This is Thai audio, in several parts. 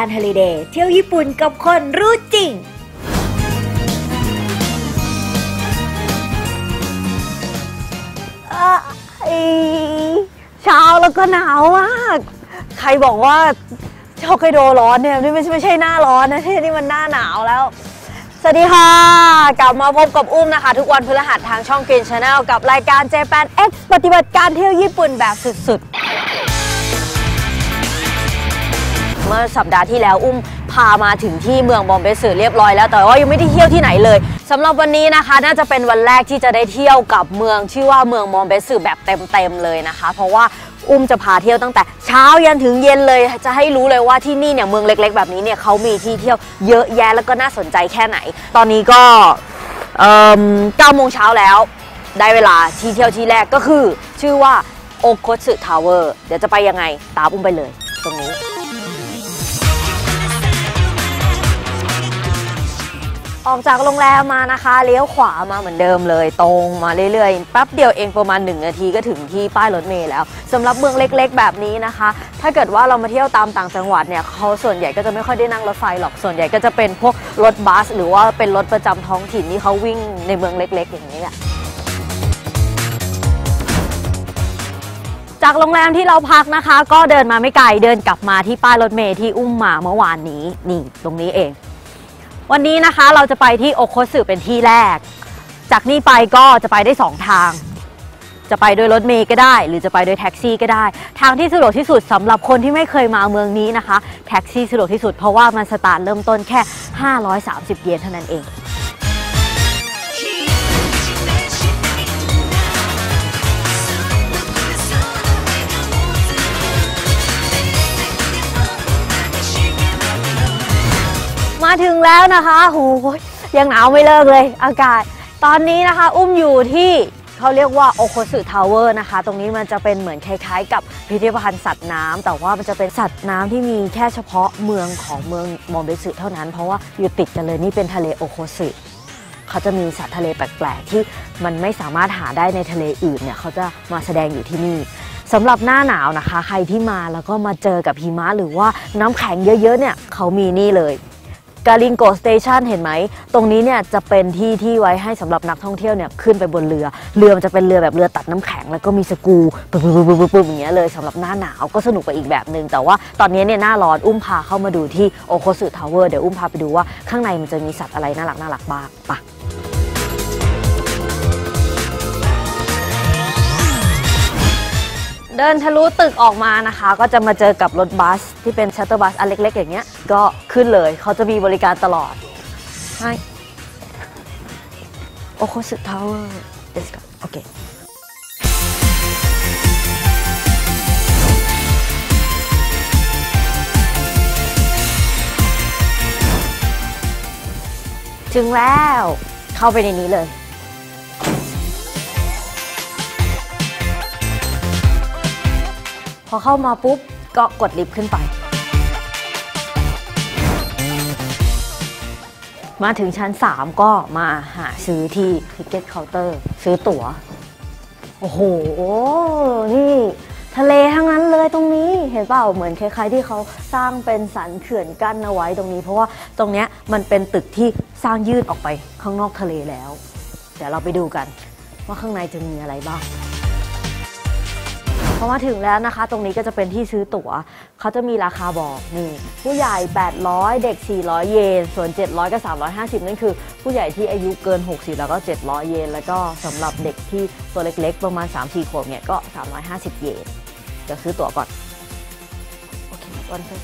ย J Plan Holiday เที่ยวญี่ปุ่นกับคนรู้จริงอะอีเช้าแล้วก็หนาวมาก ใครบอกว่าฮอกไกโดร้อนเนี่ยนี่ไม่ใช่ไม่ใช่หน้าร้อนนะที่นี่มันหน้าหนาวแล้ว สวัสดีค่ะ กลับมาพบกับอุ้มนะคะ ทุกวันพฤหัสทางช่อง Green Channel กับรายการ Japan X ปฏิบัติการเที่ยวญี่ปุ่นแบบสุดๆ เมื่อสัปดาห์ที่แล้วอุ้มพามาถึงที่เมืองบอมเบสือเรียบร้อยแล้ว แต่ว่ายังไม่ได้เที่ยวที่ไหนเลยสำหรับวันนี้นะคะ น่าจะเป็นวันแรกที่จะได้เที่ยวกับเมืองชื่อว่าเมืองบอมเบสือแบบเต็มๆเลยนะคะ เพราะว่าอุ้มจะพาเที่ยวตั้งแต่เช้ายันถึงเย็นเลย จะให้รู้เลยว่าที่นี่เนี่ยเมืองเล็ก ๆ แบบนี้เนี่ยเขามีที่เที่ยวเยอะแยะแล้วก็น่าสนใจแค่ไหน ตอนนี้ก็เอ่อ9โมงเช้าแล้ว ได้เวลาที่เที่ยวที่แรกก็คือ ชื่อว่าโอโคสึทาวเวอร์เดี๋ยวจะไปยังไงตามอุ้มไปเลย ตรงนี้ ออกจากโรงแรมมานะคะ เลี้ยวขวามาเหมือนเดิมเลย ตรงมาเรื่อยๆแป๊บเดียวเองประมาณ 1 นาทีก็ถึงที่ป้ายรถเมล์แล้วสำหรับเมืองเล็กๆ แบบนี้นะคะ ถ้าเกิดว่าเรามาเที่ยวตามต่างจังหวัดเนี่ยเขาส่วนใหญ่ก็จะไม่ค่อยได้นั่งรถไฟหรอกส่วนใหญ่ก็จะเป็นพวกรถบัส หรือว่าเป็นรถประจำท้องถิ่นที่เขาวิ่งในเมืองเล็ก ๆ อย่างนี้แหละจากโรงแรมที่เราพักนะคะ ก็เดินมาไม่ไกลเดินกลับมาที่ป้ายรถเมล์ที่อุ้มมาเมื่อวานนี้นี่ตรงนี้เอง วันนี้นะคะเราจะไปที่โอโคสึเป็นที่แรก จากนี่ไปก็จะไปได้ 2 ทาง จะไปโดยรถเมล์ก็ได้ หรือจะไปโดยแท็กซี่ก็ได้ ทางที่สะดวกที่สุดสำหรับคนที่ไม่เคยมาเมืองนี้นะคะ แท็กซี่สะดวกที่สุดเพราะว่ามันสตาร์ทเริ่มต้นแค่ 530 เยนเท่านั้นเอง มาถึงแล้วนะคะโหยังหนาวไม่เลิกเลย อากาศ ตอนนี้นะคะ อุ้มอยู่ที่เขาเรียกว่าโอโคสึ Tower นะคะ ตรงนี้มันจะเป็นเหมือนคล้ายๆ กับพิพิธภัณฑ์สัตว์น้ำแต่ว่ามันจะเป็นสัตว์น้ำที่มีแค่เฉพาะเมืองของเมืองมอนเบทสึเท่านั้น เพราะว่าอยู่ติดกันเลยนี่เป็นทะเลโอโคสึเขาจะมีสัตว์ทะเลแปลกๆ ที่มันไม่สามารถหาได้ในทะเลอื่นเนี่ยเขาจะมาแสดงอยู่ที่นี่สำหรับหน้าหนาวนะคะ ใครที่มาแล้วก็มาเจอกับหิมะหรือว่าน้ำแข็งเยอะๆเนี่ยเขามีนี่เลย การิงโกะ Station เห็นไหม ตรงนี้เนี่ยจะเป็นที่ที่ไว้ให้สำหรับนักท่องเที่ยวเนี่ยขึ้นไปบนเรือ เรือมันจะเป็นเรือแบบเรือตัดน้ำแข็ง แล้วก็มีสกูปุ๊บปุ๊บปุ๊บปุ๊บปึ๊บอย่างเงี้ยเลยสำหรับหน้าหนาวก็สนุกไปอีกแบบหนึ่งแต่ว่าตอนนี้เนี่ยหน้าร้อนอุ้มพาเข้ามาดูที่โอโคสึ Tower เดี๋ยวอุ้มพาไปดูว่าข้างในมันจะมีสัตว์อะไรน่ารักน่ารักบ้างไปปะ เดินทะลุตึกออกมานะคะ ก็จะมาเจอกับรถบัสที่เป็น shuttle bus อันเล็ก ๆ อย่างเงี้ย ก็ขึ้นเลยเขาจะมีบริการตลอดใช่โอโคสึทาวเวอร์เดสก์โอเคถึงแล้วเข้าไปในนี้เลย พอเข้ามาปุ๊บก็กดลิฟต์ขึ้นไป มาถึงชั้น 3 ก็มาหาซื้อที่ ticket counter ซื้อตั๋ว โอ้โห นี่ทะเลทั้งนั้นเลยตรงนี้เห็นเปล่าเหมือนคล้ายๆที่เขาสร้างเป็นสันเขื่อนกั้นเอาไว้ตรงนี้ เพราะว่าตรงเนี้ยมันเป็นตึกที่สร้างยื่นออกไปข้างนอกทะเลแล้ว เดี๋ยวเราไปดูกันว่าข้างในจะมีอะไรบ้าง พอมาถึงแล้วนะคะ ตรงนี้ก็จะเป็นที่ซื้อตั๋ว เขาจะมีราคาบอกนี่ผู้ใหญ่ 800 เด็ก 400 เยน ส่วน 700 กับ 350 นั่นคือ ผู้ใหญ่ที่อายุเกิน 60 แล้วก็ 700 เยน แล้วก็สำหรับเด็กที่ตัวเล็กๆ ประมาณ 3-4 ขวบเนี่ยก็ 350 เยนเดี๋ยวซื้อตั๋วก่อน โอเควันเซ็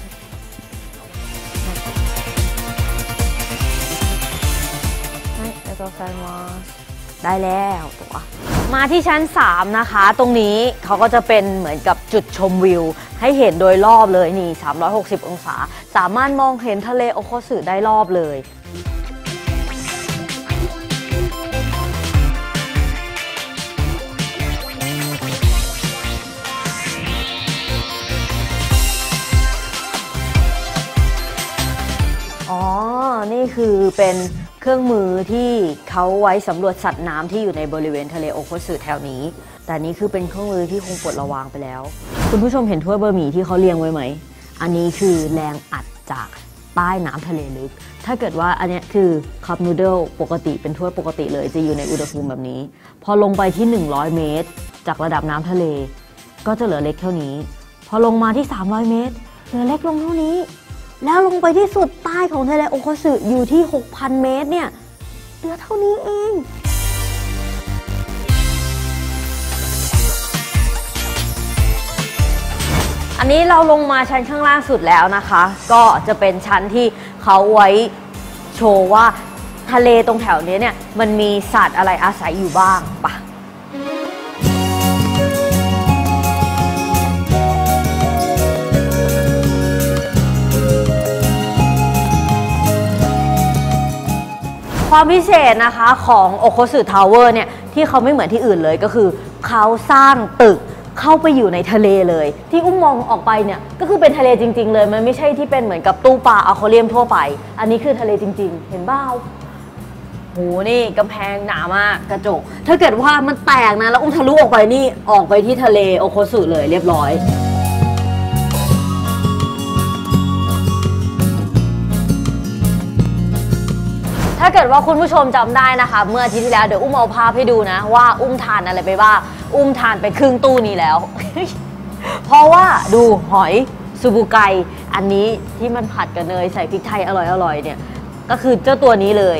ให้แล้วก็ไซมา ได้แล้วตัวมาที่ชั้น 3 นะคะ ตรงนี้เขาก็จะเป็นเหมือนกับจุดชมวิว ให้เห็นโดยรอบเลยนี่ 360 องศา สามารถมองเห็นทะเลโอโคสึได้รอบเลยอ๋อ นี่คือเป็น เครื่องมือที่เขาไว้สำรวจสัตว์น้ำที่อยู่ในบริเวณทะเลโอโคสึแถวนี้ แต่นี่คือเป็นเครื่องมือที่คงปลดระวางไปแล้ว คุณผู้ชมเห็นถ้วยบะหมี่ที่เขาเรียงไว้ไหม อันนี้คือแรงอัดจากใต้น้ำทะเลลึก ถ้าเกิดว่าอันนี้คือคัพนูเดิลปกติเป็นถ้วยปกติเลยจะอยู่ในอุณหภูมิแบบนี้ พอลงไปที่ 100 เมตร จากระดับน้ำทะเล ก็จะเหลือเล็กเท่านี้ พอลงมาที่ 300 เมตร เหลือเล็กลงเท่านี้ แล้วลงไปที่สุดใต้ของทะเลโอโคสึอยู่ที่ 6,000 เมตรเนี่ยเหลือเท่านี้เองอันนี้เราลงมาชั้นข้างล่างสุดแล้วนะคะ ก็จะเป็นชั้นที่เขาไว้โชว์ว่าทะเลตรงแถวนี้เนี่ยมันมีสัตว์อะไรอาศัยอยู่บ้างปะ ความพิเศษนะคะของโอโคสึ Tower เนี่ยที่เขาไม่เหมือนที่อื่นเลยก็คือ เขาสร้างตึกเข้าไปอยู่ในทะเลเลย ที่อุ้มมองออกไปเนี่ยก็คือเป็นทะเลจริง ๆ เลย มันไม่ใช่ที่เป็นเหมือนกับตู้ปลาอะควาเรียมทั่วไป อันนี้คือทะเลจริง ๆ เห็นเปล่าโหนี่กำแพงหนามากกระจก ถ้าเกิดว่ามันแตกนะแล้วอุ้มทะลุออกไปนี่ออกไปที่ทะเลโอโคสึเลยเรียบร้อย เกิดว่าคุณผู้ชมจำได้นะคะ เมื่ออาทิตย์ที่แล้วเดี๋ยวอุ้มเอาภาพให้ดูนะ ว่าอุ้มทานอะไรไปบ้างอุ้มทานไปครึ่งตู้นี้แล้ว เพราะว่าดูหอยซูบูไกอันนี้ที่มันผัดกับเนยใส่พริกไทยอร่อยๆเนี่ยก็คือเจ้าตัวนี้เลย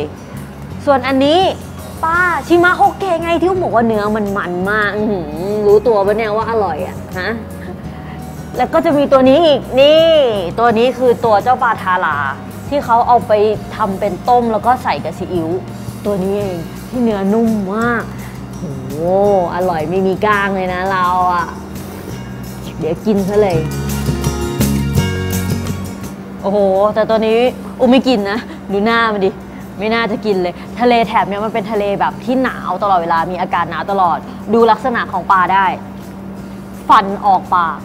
ส่วนอันนี้ป้าชิมาโฮเกะไงที่อุ้มบอกว่าเนื้อมันมันมากรู้ตัวปะเนี่ยว่าอร่อยอะฮะแล้วก็จะมีตัวนี้อีกนี่ ตัวนี้คือตัวเจ้าปลาทารา ที่เขาเอาไปทำเป็นต้มแล้วก็ใส่กับซีอิ๊วตัวนี้เองที่เนื้อนุ่มมากโอ้หอร่อยไม่มีกล้างเลยนะเราอะ เดี๋ยวกินซะเลย โอ้โห แต่ตัวนี้อุไม่กินนะ ดูหน้ามันดิไม่น่าจะกินเลย ทะเลแถบเนี้ยมันเป็นทะเลแบบที่หนาวตลอดเวลามีอากาศหนาวตลอด ดูลักษณะของปลาได้ ฟันออกปาก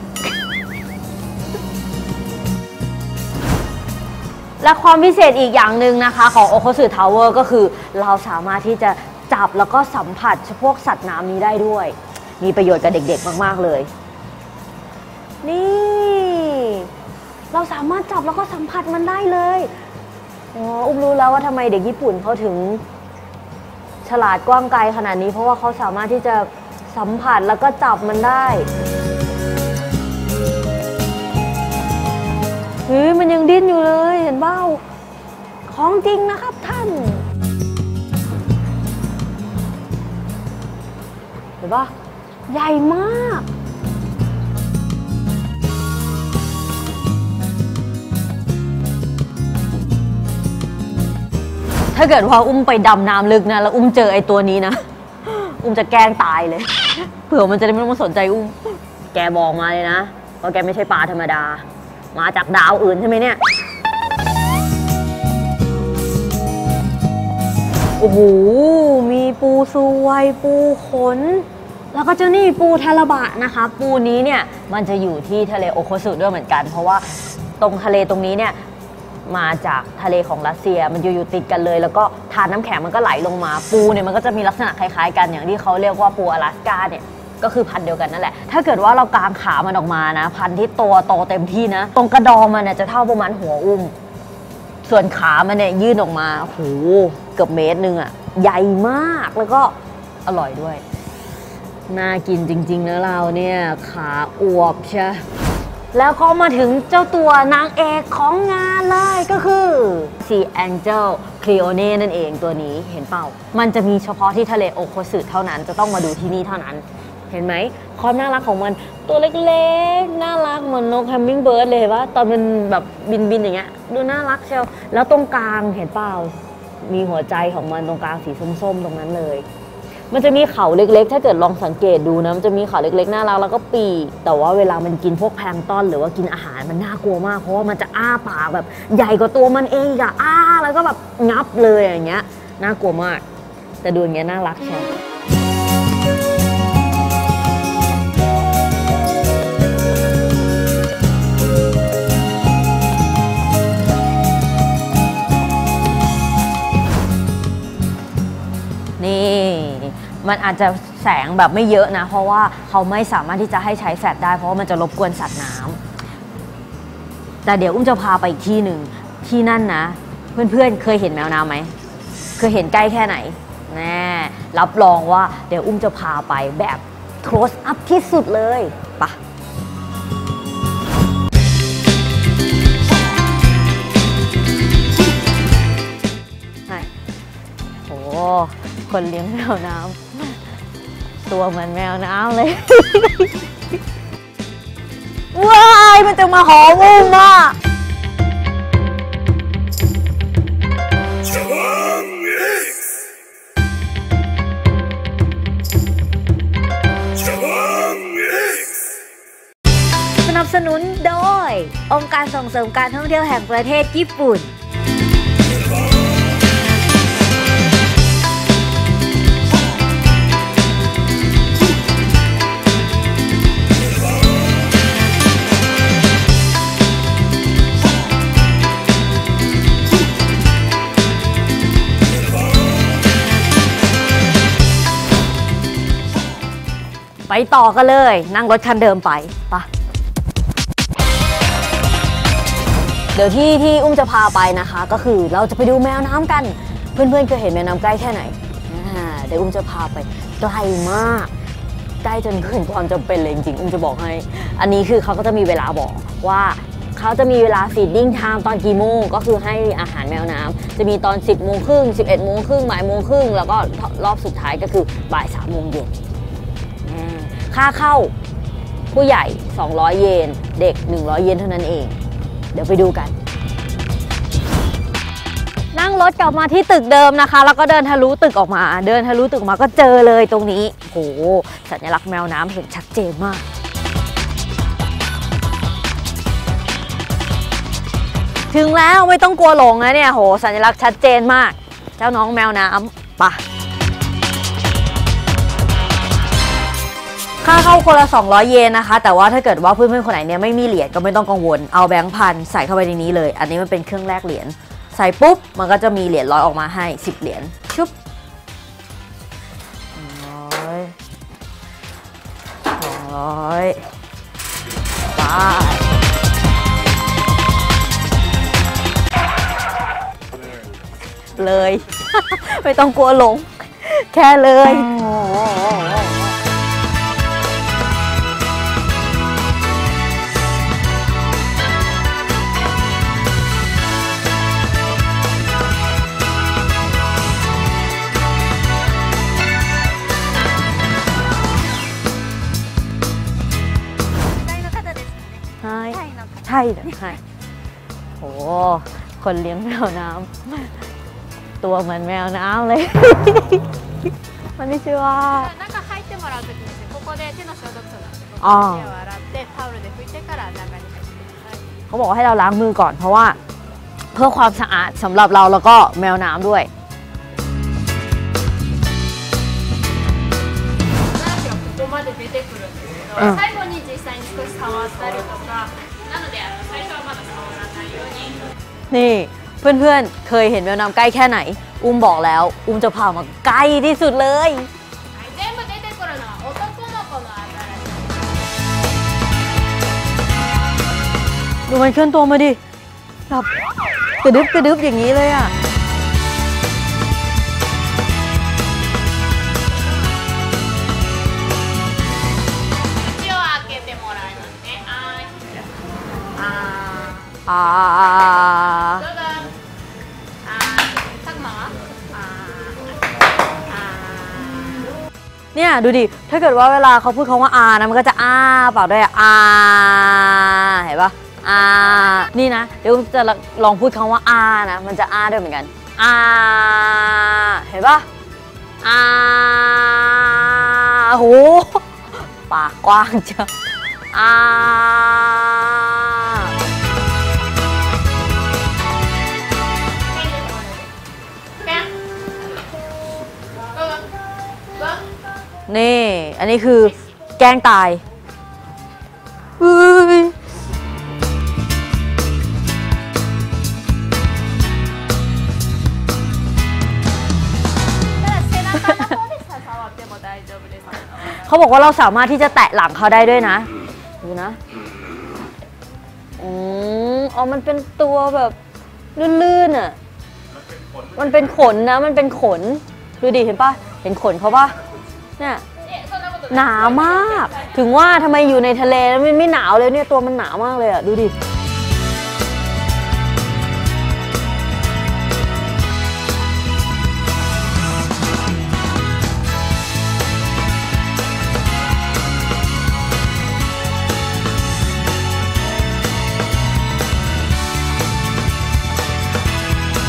และความพิเศษอีกอย่างหนึ่งนะคะของโอโคสึทาวเวอร์ก็คือ เราสามารถที่จะจับแล้วก็สัมผัสพวกสัตว์น้ำนี้ได้ด้วย มีประโยชน์กับเด็กๆมากๆเลย นี่ เราสามารถจับแล้วก็สัมผัสมันได้เลยอ๋ออุ้มรู้แล้วว่าทำไมเด็กญี่ปุ่นเขาถึง ฉลาดกว้างไกลขนาดนี้ เพราะว่าเขาสามารถที่จะสัมผัสแล้วก็จับมันได้ เฮ้ยมันยังดิ้นอยู่เลยเห็นเบ้า ของจริงนะครับท่าน เห็นปะใหญ่มากถ้าเกิดว่าอุ้มไปดำน้ำลึกนะแล้วอุ้มเจอไอ้ตัวนี้นะ อุ้มจะแกล้งตายเลย เผื่อมันจะได้ไม่ต้องมาสนใจอุ้ม แกบอกมาเลยนะว่าแกไม่ใช่ปลาธรรมดา มาจากดาวอื่นใช่ไหมเนี่ย โอ้โห มีปูสวย ปูขน แล้วก็เจ้านี่ปูทาราบะนะคะ ปูนี้เนี่ย มันจะอยู่ที่ทะเลโอโคสึด้วยเหมือนกัน เพราะว่าตรงทะเลตรงนี้เนี่ยมาจากทะเลของรัสเซียมันอยู่อยู่ติดกันเลย แล้วก็ทานน้ำแข็งมันก็ไหลลงมาปูเนี่ยมันก็จะมีลักษณะคล้ายๆ กันอย่างที่เขาเรียกว่าปูอลาสกาเนี่ย ก็คือพันเดียวกันนั่นแหละ ถ้าเกิดว่าเรากางขามันออกมานะ พันที่ตัวโตเต็มที่นะ ตรงกระดองมันเนี่ยจะเท่าประมาณหัวอุ้ม ส่วนขามันเนี่ยยื่นออกมาโหเกือบเมตรหนึงอะใหญ่มากแล้วก็อร่อยด้วย น่ากินจริง ๆ นะเราเนี่ยขาอวบใช่ แล้วก็มาถึงเจ้าตัวนางเอกของงานเลยก็คือ Sea Angel Cleone นั่นเองตัวนี้เห็นเปล่า มันจะมีเฉพาะที่ทะเลโอโคสึเท่านั้นจะต้องมาดูที่นี่เท่านั้น เห็นไหมความน่ารักของมัน ตัวเล็กๆ น่ารักเหมือนนกแฮมมิงเบิร์ดเลยว่าตอนมันแบบบินๆอย่างเงี้ยดูน่ารักเชียวแล้วตรงกลางเห็นเปล่ามีหัวใจของมันตรงกลางสีส้มๆ ตรงนั้นเลย มันจะมีเขาเล็กๆ ถ้าเกิดลองสังเกตดูนะมันจะมีเขาเล็กๆ น่ารักแล้วก็ปีกแต่ว่าเวลามันกินพวกแพลงต้อนหรือว่ากินอาหารมันน่ากลัวมาก เพราะว่ามันจะอ้าปากแบบใหญ่กว่าตัวมันเองอีกอะอ้าแล้วก็แบบงับเลยอย่างเงี้ยน่ากลัวมาก แต่ดูอย่างเงี้ยน่ารักใช่ นี่ มันอาจจะแสงแบบไม่เยอะนะ เพราะว่าเขาไม่สามารถที่จะให้ใช้แฟลชได้เพราะว่ามันจะรบกวนสัตว์น้ำแต่เดี๋ยวอุ้มจะพาไปอีกที่หนึ่งที่นั่นนะ เพื่อนๆ เคยเห็นแมวน้ำไหมเคยเห็นใกล้แค่ไหนแน่รับรองว่าเดี๋ยวอุ้มจะพาไปแบบ close up ที่สุดเลยไปะโอ้ คนเลี้ยงแมวน้ำตัวเหมือนแมวน้ำเลย ว้ายมันจะมาหอมอุ้มอะสนับสนุนโดย องค์การส่งเสริมการท่องเที่ยวแห่งประเทศญี่ปุ่น ไปต่อกันเลย นั่งรถคันเดิมไปปะเดี๋ยวที่ที่อุ้มจะพาไปนะคะ ก็คือเราจะไปดูแมวน้ำกัน เพื่อนๆเคยเห็นแมวน้ำใกล้แค่ไหนอ่าเดี๋ยวอุ้มจะพาไปใกล้มากใกล้จนเกินความจำเป็นเลยจริงๆอุ้มจะบอกให้ อันนี้คือเขาก็จะมีเวลาบอกว่าเขาจะมีเวลา feeding time ตอนกี่โมงก็คือให้อาหารแมวน้ำจะมีตอน 10โมงครึ่ง11โมงครึ่งบ่ายโมงครึ่งแล้วก็รอบสุดท้ายก็คือบ่าย3โมงเย็น ค่าเข้าผู้ใหญ่ 200 เยน เด็ก 100 เยนเท่านั้นเอง เดี๋ยวไปดูกัน นั่งรถกลับมาที่ตึกเดิมนะคะ แล้วก็เดินทะลุตึกออกมา เดินทะลุตึกออกมาก็เจอเลยตรงนี้โหสัญลักษณ์แมวน้ำเห็นชัดเจนมากถึงแล้วไม่ต้องกลัวหลงนะเนี่ยโหสัญลักษณ์ชัดเจนมาก เจ้าน้องแมวน้ำปะ ค่าเข้าคนละ 200 เยนนะคะ แต่ว่าถ้าเกิดว่าเพื่อนๆคนไหนเนี่ยไม่มีเหรียญก็ไม่ต้องกังวล เอาแบงค์พันใส่เข้าไปในนี้เลย อันนี้มันเป็นเครื่องแลกเหรียญ ใส่ปุ๊บ มันก็จะมีเหรียญร้อยออกมาให้ 10 เหรียญ ชุบร้อยสองร้อยบาทเลย ไม่ต้องกลัวหลง แค่เลย ใช่ใช่เลยใช่โอ้คนเลี้ยงแมวน้ำ ตัวเหมือนแมวน้ำเลย มันนี่ชื่อว่า 中入ってもらうときにですねここで手の消毒となんでここあーで手を洗ってタオルで拭いてから中に入ってください เขาบอกว่าให้เราล้างมือก่อนเพราะว่า เพื่อความสะอาดสำหรับเราแล้วก็แมวน้ำด้วย 卵子がここまで出てくるんですけど、うん最後に実際に少し触ったりとか นี่เพื่อนๆ เคยเห็นแมวน้ำใกล้แค่ไหน อุ้มบอกแล้ว อุ้มจะพามาใกล้ที่สุดเลย ดูมันเคลื่อนตัวมาดิแบบกระดึบกระดึบอย่างนี้เลยอะอ่า เนี่ยดูดิ ถ้าเกิดว่าเวลาเขาพูดคำว่าอานะมันก็จะอาเปล่าด้วยอะอาเห็นปะอานี่นะ เดี๋ยวจะลองพูดคำว่าอานะ มันจะอาด้วยเหมือนกันอาเห็นปะอาโหปากกว้างจังอา นี่ อันนี้คือแกงตายอุ้ยเขาบอกว่าเราสามารถที่จะแตะหลังเขาได้ด้วยนะ ดูนะอืออ๋อ มันเป็นตัวแบบลื่นๆอะ มันเป็นขนนะ มันเป็นขน ดูดิ เห็นปะเห็นขนเขาปะ เนี่ยหนามาก ถึงว่าทำไมอยู่ในทะเลแล้วมันไม่หนาวเลยเนี่ยตัวมันหนามากเลยอะ ดูดิ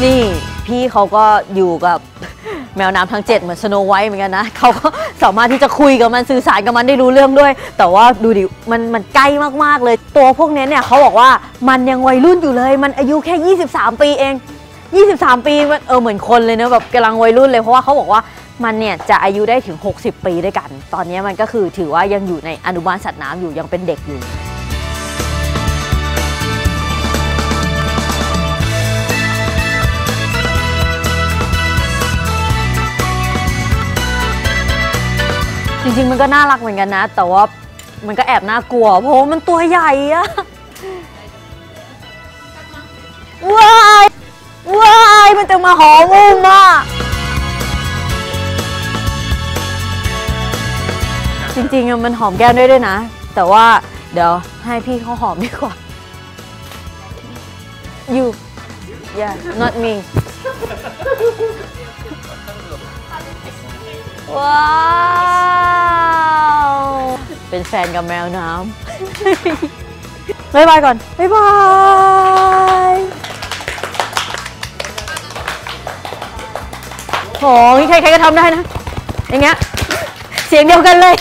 นี่พี่เขาก็อยู่กับ แมวน้ำทั้งเจ็ดเหมือนสโนไวท์เหมือนกันนะเขาก็สามารถที่จะคุยกับมันสื่อสารกับมันได้รู้เรื่องด้วย แต่ว่าดูดิมันมันใกล้มากๆเลย ตัวพวกนี้เนี่ยเขาบอกว่ามันยังวัยรุ่นอยู่เลย มันอายุแค่ 23 ปีเอง 23 ปีมันเออเหมือนคนเลยเนอะแบบกำลังวัยรุ่นเลยเพราะว่าเขาบอกว่ามันเนี่ยจะอายุได้ถึง 60 ปีด้วยกัน ตอนนี้มันก็คือถือว่ายังอยู่ในอนุบาลสัตว์น้ำอยู่ยังเป็นเด็กอยู่ ริงๆมันก็น่ารักเหมือนกันนะ แต่ว่ามันก็แอบน่ากลัว เพราะว่ามันตัวใหญ่อะว้ายว้ายมันจะมาหอมอุ้มอะจริงๆอะมันหอมแก้มได้ด้วยนะ แต่ว่าเดี๋ยวให้พี่เขาหอมดีกว่า you yeah not me ว้าว เป็นแฟนกับแมวน้ำ bye bye ก่อน bye bye โหใครๆก็ทำได้นะ อย่างเงี้ย เสียงเดียวกันเลย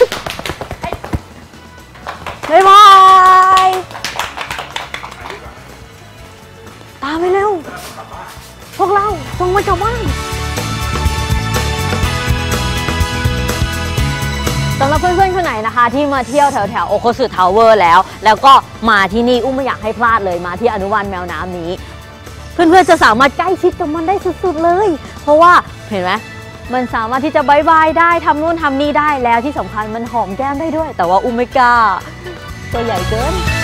bye bye ตามไปเร็ว พวกเราส่งมันกลับบ้าน สำหรับเพื่อนๆคนไหนนะคะ ที่มาเที่ยวแถวแถวโอโคสึ Tower แล้ว แล้วก็มาที่นี่อุ้มไม่อยากให้พลาดเลยมาที่อนุบาลแมวน้ำนี้ เพื่อนๆจะสามารถใกล้ชิดกับมันได้สุดๆเลย เพราะว่าเห็นไหมมันสามารถที่จะ bye bye ได้ทำนู่นทำนี่ได้แล้วที่สำคัญมันหอมแก้มได้ด้วย แต่ว่าอุ้มไม่กล้าตัวใหญ่เกิน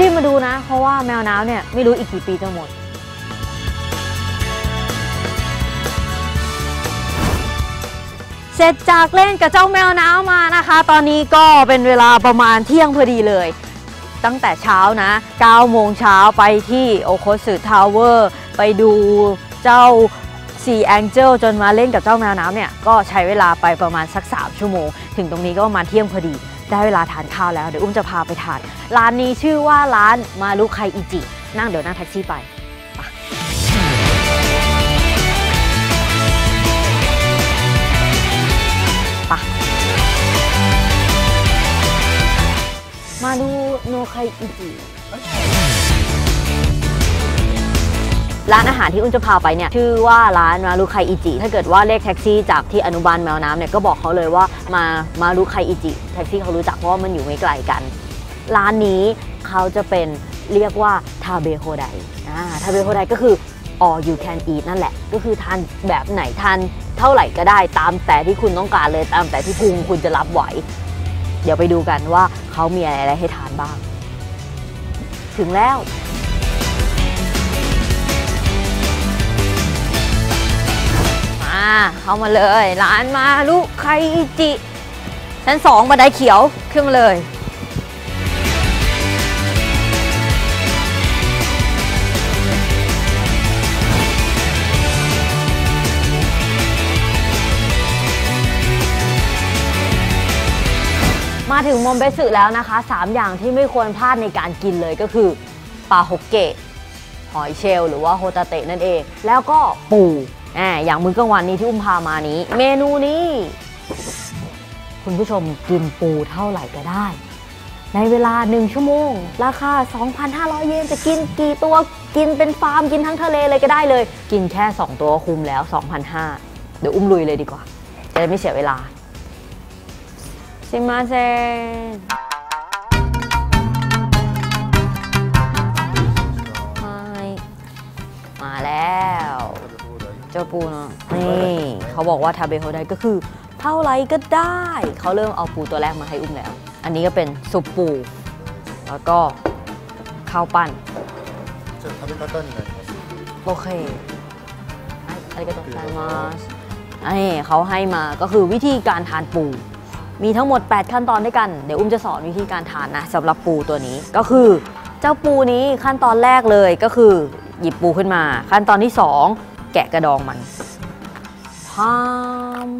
รีบๆมาดูนะ เพราะว่าแมวน้ำเนี่ยไม่รู้อีกกี่ปีจะหมด เสร็จจากเล่นกับเจ้าแมวน้ำมานะคะ ตอนนี้ก็เป็นเวลาประมาณเที่ยงพอดีเลย ตั้งแต่เช้านะ 9 โมงเช้าไปที่โอโคสึ Tower ไปดูเจ้า sea angel จนมาเล่นกับเจ้าแมวน้ำเนี่ย ก็ใช้เวลาไปประมาณสัก 3 ชั่วโมง ถึงตรงนี้ก็ประมาณเที่ยงพอดี ได้เวลาทานข้าวแล้ว เดี๋ยวอุ้มจะพาไปทาน ร้านนี้ชื่อว่าร้านมารุไคอิจิ นั่งเดี๋ยวนั่งแท็กซี่ไปไปไปมาดูโนไคอิจิ ร้านอาหารที่อุ้นจะพาไปเนี่ยชื่อว่าร้านมารุไคอิจิ ถ้าเกิดว่าเรียกแท็กซี่จากที่อนุบาลแมวน้ำเนี่ยก็บอกเขาเลยว่ามามารุไคอิจิแท็กซี่เขารู้จักเพราะว่ามันอยู่ไม่ไกลกัน ร้านนี้เขาจะเป็นเรียกว่าทาเบโฮไดทาเบโฮไดก็คือ all you can eat นั่นแหละ ก็คือทานแบบไหนทานเท่าไหร่ก็ได้ตามแต่ที่คุณต้องการเลยตามแต่ที่พุงคุณจะรับไหว เดี๋ยวไปดูกันว่าเขามีอะไรให้ทานบ้าง ถึงแล้ว เข้ามาเลย ร้านมาลุไคจิชั้นสองบันไดเขียวขึ้นมาเลยมาถึงมอมเบสึแล้วนะคะ 3 อย่างที่ไม่ควรพลาดในการกินเลยก็คือปลาฮกเกะหอยเชลล์หรือว่าโฮตาเตะนั่นเอง แล้วก็ปู อ่าอย่างมื้อกลางวันนี้ที่อุ้มพามานี้ เมนูนี้ คุณผู้ชมกินปูเท่าไหร่ก็ได้ ในเวลา 1 ชั่วโมง ราคา 2,500 เยนจะกินกี่ตัวกินเป็นฟาร์มกินทั้งทะเลเลยก็ได้เลย กินแค่ 2 ตัวคุ้มแล้ว 2,500 เดี๋ยวอุ้มลุยเลยดีกว่า จะได้ไม่เสียเวลาซิมาเซ เจ้าปูเนาะนี่เขาบอกว่าทาเบโฮไดก็คือเท่าไรก็ได้ เขาเริ่มเอาปูตัวแรกมาให้อุ้มแล้ว อันนี้ก็เป็นซุปปู แล้วก็ข้าวปั้นจะทำเป็นต้นเลยโอเคอะไรก็ต้องการมานี่เขาให้มาก็คือวิธีการทานปู มีทั้งหมด 8 ขั้นตอนด้วยกัน เดี๋ยวอุ้มจะสอนวิธีการทานนะสำหรับปูตัวนี้ก็คือเจ้าปูนี้ขั้นตอนแรกเลยก็คือ หยิบปูขึ้นมา ขั้นตอนที่ 2 กะกระดองมันพาม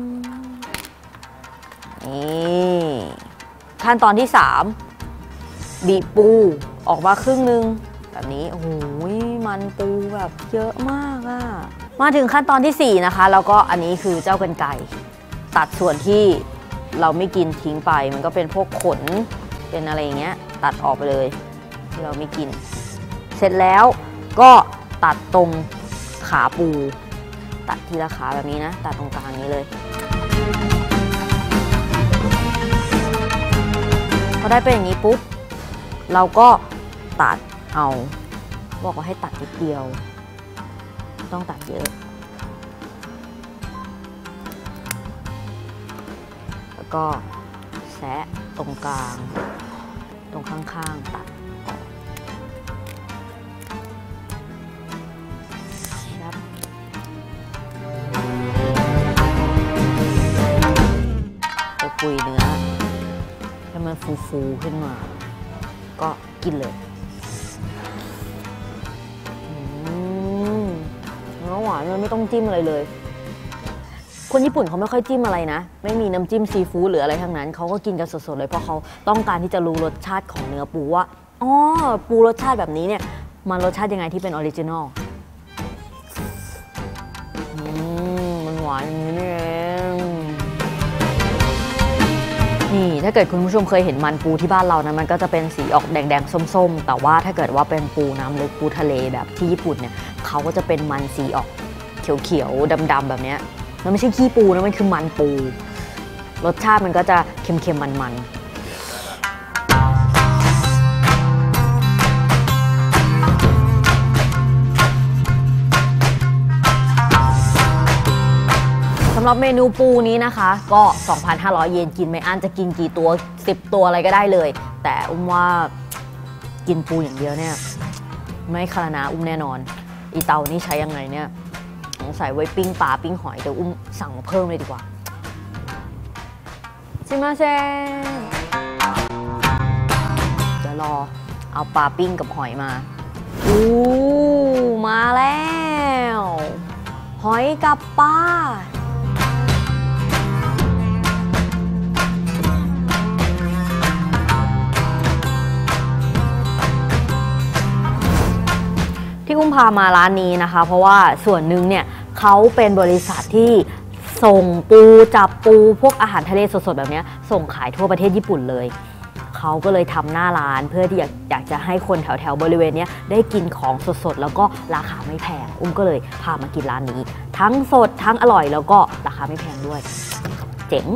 นี่ขั้นตอนที่3บีบปูออกมาครึ่งหนึง แบบนี้โอ้โหมันปูแบบเยอะมากอะมาถึงขั้นตอนทีสี่ 4 นะคะ แล้วก็อันนี้คือเจ้ากันไก่ ตัดส่วนที่เราไม่กินทิ้งไป มันก็เป็นพวกขนเป็นอะไรอย่างเงี้ย ตัดออกไปเลย ที่เราไม่กิน เสร็จแล้วก็ตัดตรง ขาปู ตัดทีละขาแบบนี้นะ ตัดตรงกลางนี้เลยพอได้เป็นอย่างนี้ปุ๊บ เราก็ตัดเอา บอกว่าให้ตัดนิดเดียว ต้องตัดเยอะ แล้วก็แซะตรงกลาง ตรงข้างๆตัด ไปปุยเนื้อให้มันฟูๆขึ้นมา ก็กินเลยอืมเนื้อหวานเลยไม่ต้องจิ้มอะไรเลย คนญี่ปุ่นเขาไม่ค่อยจิ้มอะไรนะ ไม่มีน้ำจิ้มซีฟู้ดหรืออะไรทั้งนั้น เขาก็กินกันสดๆเลยเพราะเขาต้องการที่จะรู้รสชาติของเนื้อปูว่าอ๋อปูรสชาติแบบนี้เนี่ย มันรสชาติยังไงที่เป็น original อืม มันหวานอย่างนี้นี่เอง นี่ถ้าเกิดคุณผู้ชมเคยเห็นมันปูที่บ้านเรานะมันก็จะเป็นสีออกแดงๆส้มๆ แต่ว่าถ้าเกิดว่าเป็นปูน้ำลึกปูทะเลแบบที่ญี่ปุ่นเนี่ยเขาก็จะเป็นมันสีออกเขียวๆดำๆแบบนี้มันไม่ใช่ขี้ปูนะมันคือมันปู รสชาติมันก็จะเค็มๆมันๆ หรับเมนูปูนี้นะคะ ก็ 2,500 เยนกินไม่อั้นจะกินกี่ตัว 10 ตัวอะไรก็ได้เลย แต่อุ้มว่ากินปูอย่างเดียวเนี่ย ไม่คารนาอุ้มแน่นอน อีเตานี่ใช้ยังไงเนี่ยสงสัยไว้ปิ้งปลาปิ้งหอยเดี๋ยวอุ้มสั่งเพิ่มเลยดีกว่าชิมาเซนเดี๋ยวรอเอาปลาปิ้งกับหอยมาอู้มาแล้ว หอยกับปลา ที่อุ้มพามาร้านนี้นะคะ เพราะว่าส่วนหนึ่งเนี่ยเขาเป็นบริษัทที่ส่งปูจับปูพวกอาหารทะเลสดๆแบบนี้ส่งขายทั่วประเทศญี่ปุ่นเลยเขาก็เลยทำหน้าร้านเพื่อที่อยากอยากจะให้คนแถวๆบริเวณนี้ได้กินของสดๆ แล้วก็ราคาไม่แพง อุ้มก็เลยพามากินร้านนี้ ทั้งสดทั้งอร่อยแล้วก็ราคาไม่แพงด้วย เจ๋ง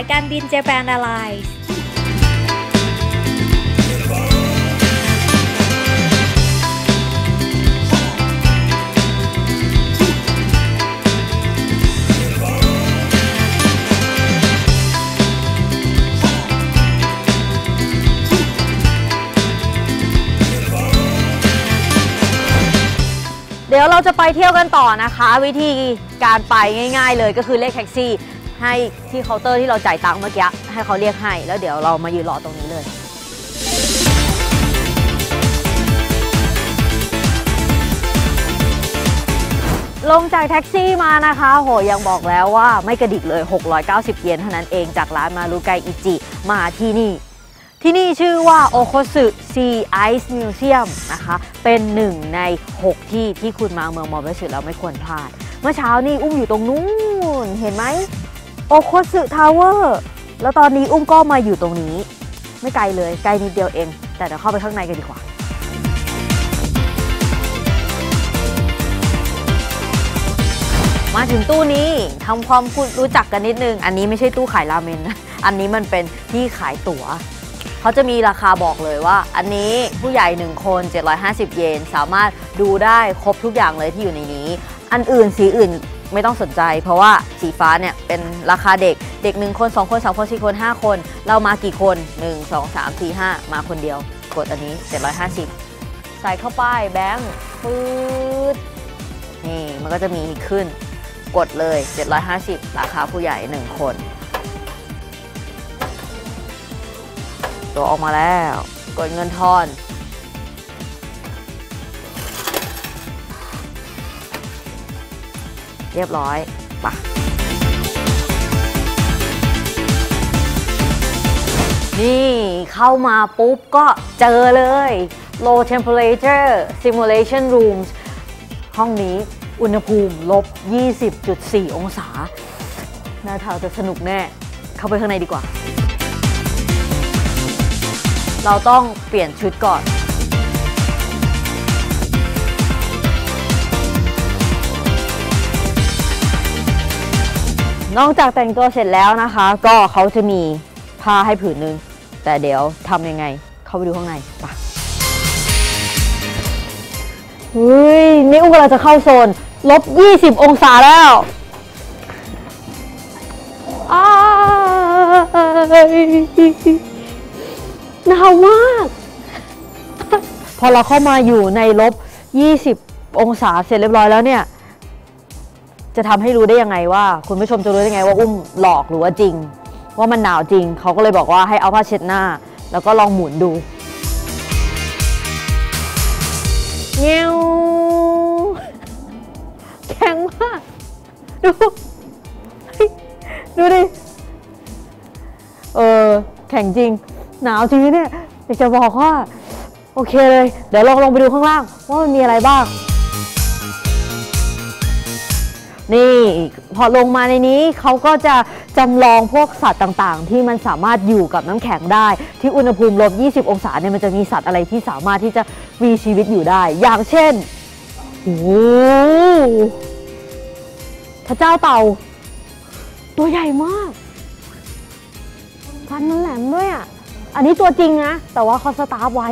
ายการบินเจแปนอร์ไลน์เดี๋ยวเราจะไปเที่ยวกันต่อนะคะ วิธีการไปง่าย ๆ เลยก็คือเรียกแท็กซี่ ให้ที่เคาน์เตอร์ที่เราจ่ายตังค์เมื่อกี้ให้เขาเรียกให้ แล้วเดี๋ยวเรามายืนรอตรงนี้เลย ลงจากแท็กซี่มานะคะ โหยังบอกแล้วว่าไม่กระดิกเลย 690 เยนเท่านั้นเองจากร้านมารุไกอิจิมาที่นี่ที่นี่ชื่อว่าโอโคสึ Sea Ice Museum นะคะ เป็นหนึ่งใน 6 ที่ที่คุณมาเมืองมอเบสึแล้วไม่ควรพลาด เมื่อเช้านี่อุ้มอยู่ตรงนู้น เห็นไหม โอโคสึทาวเวอร์แล้วตอนนี้อุ้มก็มาอยู่ตรงนี้ ไม่ไกลเลยไกลนิดเดียวเอง แต่เดี๋ยวเข้าไปข้างในกันดีกว่ามาถึงตู้นี้ทำความคุณรู้จักกันนิดนึง อันนี้ไม่ใช่ตู้ขายราเมนนะอันนี้มันเป็นที่ขายตั๋วเขาจะมีราคาบอกเลยว่า อันนี้ผู้ใหญ่ 1 คน 750 เยน สามารถดูได้ครบทุกอย่างเลยที่อยู่ในนี้ อันอื่นสีอื่น ไม่ต้องสนใจ เพราะว่าสีฟ้าเนี่ยเป็นราคาเด็กเด็ก 1 คน 2 คน 3 คน 4 คน 5 คน เรามากี่คน 1 2 3 4 5 มาคนเดียว กดอันนี้ 750 ใส่เข้าไปแบงค์ปื๊ดนี่มันก็จะมีขึ้นกดเลย 750 ราคาผู้ใหญ่ 1 คน ตัวออกมาแล้ว กดเงินทอน เรียบร้อยปะนี่เข้ามาปุ๊บก็เจอเลย low temperature simulation rooms ห้องนี้อุณหภูมิลบ 20.4 องศาหน้าทาจะสนุกแน่ เข้าไปข้างในดีกว่า เราต้องเปลี่ยนชุดก่อน นอกจากแต่งตัวเสร็จแล้วนะคะ ก็เขาจะมีผ้าให้ผืนนึง แต่เดี๋ยวทำยังไง เข้าไปดูข้างในไปะเฮ้ยนี่อุ้มกำลังจะเข้าโซนลบ 20 องศาแล้วหนาวมาก พอเราเข้ามาอยู่ในลบ 20 องศาเสร็จเรียบร้อยแล้วเนี่ย จะทำให้รู้ได้ยังไงว่า คุณผู้ชมจะรู้ได้ไงว่าอุ้มหลอกหรือว่าจริง ว่ามันหนาวจริง เขาก็เลยบอกว่าให้เอาผ้าเช็ดหน้า แล้วก็ลองหมุนดูเงี้ยวแข็งมากดูดูดิเออแข็งจริง หนาวจริงเนี่ยอยากจะบอกว่า โอเคเลย เดี๋ยวลองลงไปดูข้างล่าง ว่ามันมีอะไรบ้าง นี่พอลงมาในนี้เขาก็จะจำลองพวกสัตว์ต่างๆ ที่มันสามารถอยู่กับน้ำแข็งได้ ที่อุณหภูมิลบ 20 องศาเนี่ยมันจะมีสัตว์อะไรที่สามารถที่จะมีชีวิตอยู่ได้ อย่างเช่นโอ้พระเจ้าเต่า ตัวใหญ่มากฟันมันแหลมด้วยอะ อันนี้ตัวจริงนะ แต่ว่าเขาสตาร์ฟไว้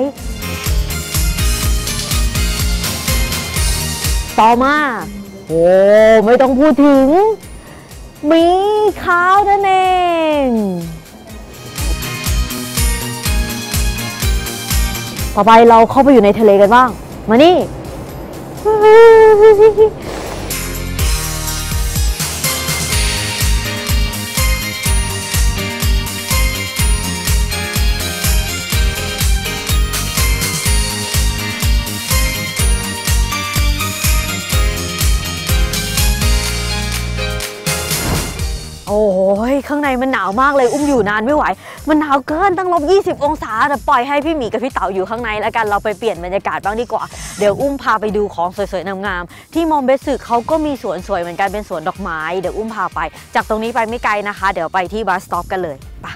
ต่อมา โอ้ไม่ต้องพูดถึงมีขาวนั่นเองต่อไปเราเข้าไปอยู่ในทะเลกันบ้าง มานี่ ยข้างในมันหนาวมากเลยอุ้มอยู่นานไม่ไหว มันหนาวเกินตั้งลบ20 องศาแต่ปล่อยให้พี่หมีกับพี่เต๋าอยู่ข้างในแล้วกันเราไปเปลี่ยนบรรยากาศบ้างดีกว่า เดี๋ยวอุ้มพาไปดูของสวยๆงามๆที่มอมเบสึเขาก็มีสวนสวยเหมือนกันเป็นสวนดอกไม้เดี๋ยวอุ้มพาไป จากตรงนี้ไปไม่ไกลนะคะ เดี๋ยวไปที่ bus stop กันเลยไปะ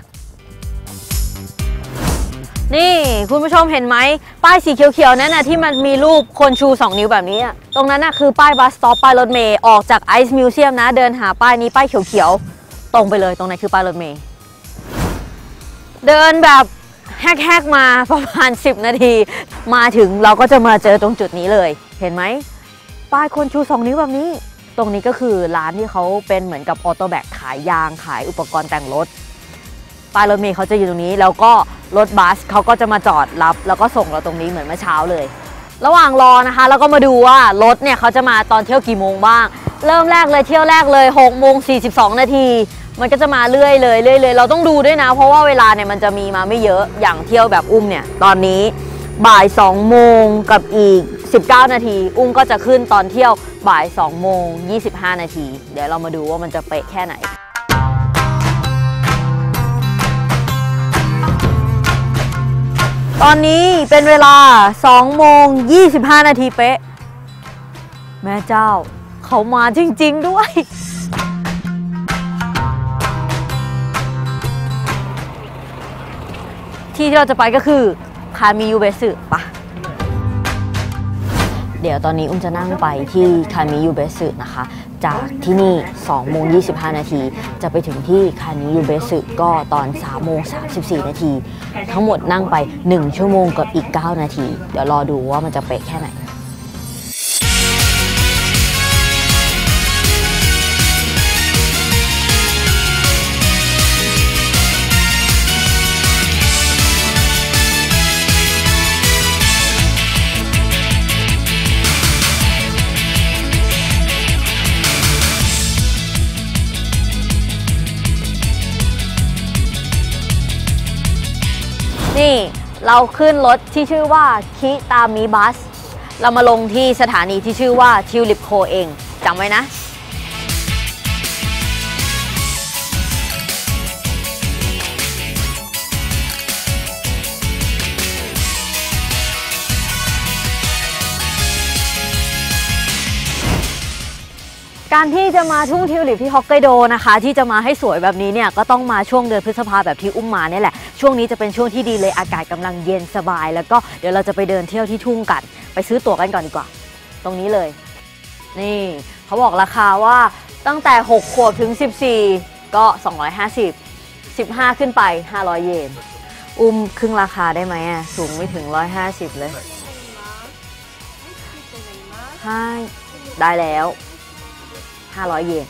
นี่คุณผู้ชมเห็นไหม ป้ายสีเขียวๆนั่นน่ะที่มันมีรูปคนชู 2 นิ้วแบบนี้ ตรงนั้นน่ะคือป้ายบัสสต็อปป้ายรถเมย์ออกจากไอซ์มิวเซียมนะ เดินหาป้ายนี้ป้ายเขียวๆ ตรงไปเลยตรงไหนคือป้ายรถเมย์เดินแบบแฮกๆมาประมาณ 10 นาที มาถึงเราก็จะมาเจอตรงจุดนี้เลย เห็นไหมป้ายคนชู2นิ้วแบบนี้ ตรงนี้ก็คือร้านที่เขาเป็นเหมือนกับออโตแบกขายยางขายอุปกรณ์แต่งรถป้ายรถเมล์เขาจะอยู่ตรงนี้ แล้วก็รถบัสเขาก็จะมาจอดรับ แล้วก็ส่งเราตรงนี้เหมือนเมื่อเช้าเลย ระหว่างรอนะคะแล้วก็มาดูว่ารถเนี่ยเขาจะมาตอนเที่ยวกี่โมงบ้าง เริ่มแรกเลยเที่ยวแรกเลย6โมง42นาที มันก็จะมาเรื่อยเลยเรื่อยเลยเราต้องดูด้วยนะ เพราะว่าเวลาเนี่ยมันจะมีมาไม่เยอะอย่างเที่ยวแบบอุ้มเนี่ยตอนนี้บ่าย2โมงกับอีก 19 นาที อุ้มก็จะขึ้นตอนเที่ยวบ่าย2โมง25 นาที เดี๋ยวเรามาดูว่ามันจะเป๊ะแค่ไหนตอนนี้เป็นเวลา2โมง25 นาทีเป๊ะ แม่เจ้าเขามาจริง ๆ ด้วย ที่ที่เราจะไปก็คือคามิยูเบสึปะเดี๋ยวตอนนี้อุ้มจะนั่งไปที่คามิยูเบสึนะคะ จากที่นี่2โมง25 นาที จะไปถึงที่คามิยูเบสึก็ตอน3โมง34 นาที ทั้งหมดนั่งไป 1 ชั่วโมงกับอีก 9 นาที เดี๋ยวรอดูว่ามันจะเป๊ะแค่ไหน เราขึ้นรถที่ชื่อว่าคิตามิบัส เรามาลงที่สถานีที่ชื่อว่าทิวลิปโคเองจำไว้นะ การที่จะมาทุ่งทิวลิปที่ฮอกไกโดนะคะ ที่จะมาให้สวยแบบนี้เนี่ยก็ต้องมาช่วงเดือนพฤษภาแบบที่อุ้มมาเนี่ยแหละช่วงนี้จะเป็นช่วงที่ดีเลยอากาศกำลังเย็นสบาย แล้วก็เดี๋ยวเราจะไปเดินเที่ยวที่ทุ่งกัน ไปซื้อตั๋วกันก่อนดีกว่า ตรงนี้เลย นี่เขาบอกราคาว่าตั้งแต่ 6 ขวบถึง 14 ก็ 250 15 ขึ้นไป 500 เยน อุ้มครึ่งราคาได้ไหมอะสูงไม่ถึง 150 เลยให้ได้แล้ว 500 เยน